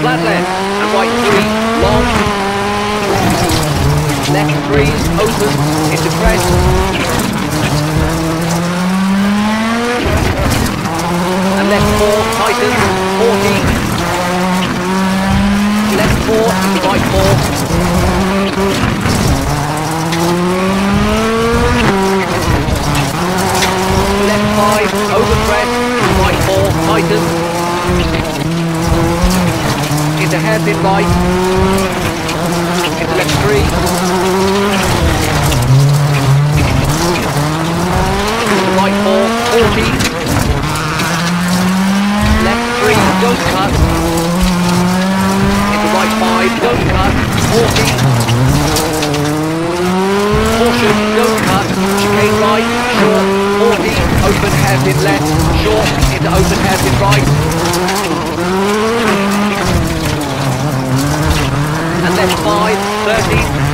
flat left, and right three, long. Left three, open, into crest. And left four, tighten, 40. Left four, right four. Left five, over crest, right four, tighten. Into hairpin right. Into left three. Into right four, 40. Left three, don't cut. Into right five, don't cut, 40. Caution, don't cut, chicane right, short, 40, open hairpin left, short, into open hairpin right. And left 5, 30.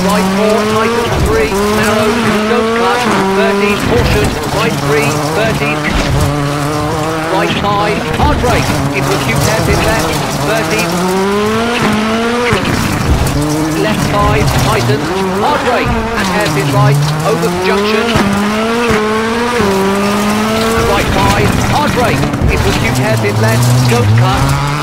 Right 4, tighten 3, narrow, don't cut, 30, caution, right 3, 30. Right 5, hard brake, into acute hairpin left, 30 left five, tighten, hard brake, and hairpin right, over junction. And right five, hard brake, into acute hairpin left, don't cut.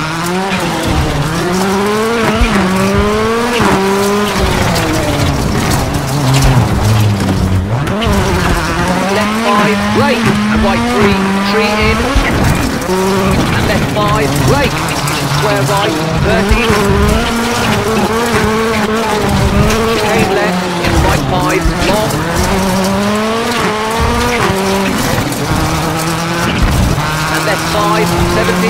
Right three, tree in. And left five, brake, square right, 30. Chicane left, right five, long. And left five, 70.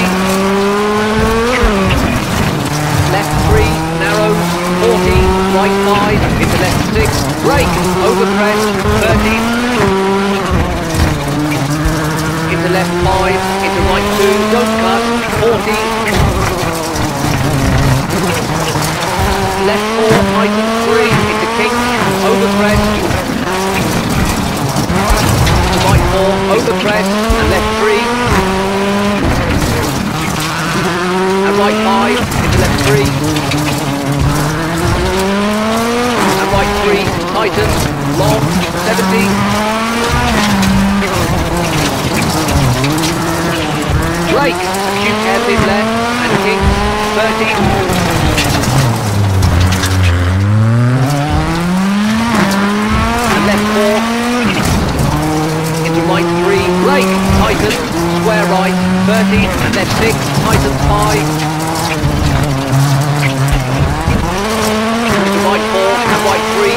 Left three, narrows, 40. Right five, into left six, brake, over crest, 30. Left five, into right two, don't cut, 40. left four, tighten three, into kink, over crest. Right four, over crest, and left three. And right five, into left three. And right three, tighten, long, 70. Brake, acute hairpin left, and kink, 30. and left four, into right three, brake, tighten, square right, 30, and left six, tighten five, into right four, and right three,